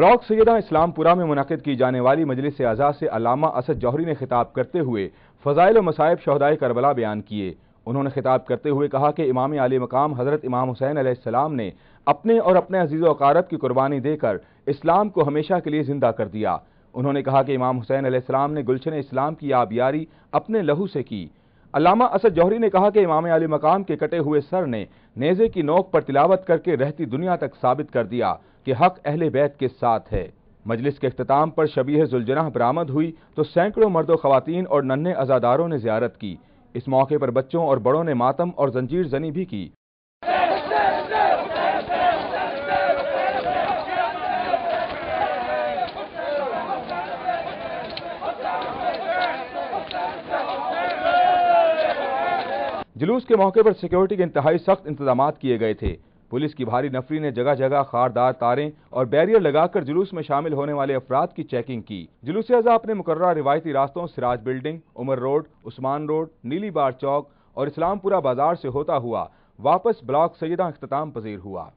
Block सैदा इस्लामपुरा में मुनद की जाने वाली मजलिस आज़ाद से अलामा असद जौहरी ने खिताब करते हुए फ़जाइल मसायब शहदाय करबला बयान किए। उन्होंने खिताब करते हुए कहा कि इमाम आली मकाम हज़रत इमाम हुसैन सलाम ने अपने और अपने अज़ीज़ वकारत की कुर्बानी देकर इस्लाम को हमेशा के लिए ज़िंदा कर दिया। उन्होंने कहा कि इमाम हुसैन सलाम ने गुलशन इस्लाम की आबियारी अपने लहू से की। अलामा असद जौहरी ने कहा कि इमाम अली मकाम के कटे हुए सर ने नेजे की नोक पर तिलावत करके रहती दुनिया तक साबित कर दिया कि हक अहल बैत के साथ है। मजलिस के अख्ताम पर शबीह जुलजनाह बरामद हुई तो सैकड़ों मर्दों खवतिन और नन्हे अजादारों ने ज्यारत की। इस मौके पर बच्चों और बड़ों ने मातम और जंजीर जनी भी की। जुलूस के मौके पर सिक्योरिटी के इंतहाई सख्त इंतज़ाम किए गए थे। पुलिस की भारी नफरी ने जगह जगह खारदार तारें और बैरियर लगाकर जुलूस में शामिल होने वाले अफराद की चेकिंग की। जुलूस अजा अपने मुकर्रा रिवायती रास्तों Siraj building, Umar road, Usman road नीली बार चौक और इस्लामपुरा बाज़ार से होता हुआ वापस ब्लॉक सैदा अख्ताम पजीर हुआ।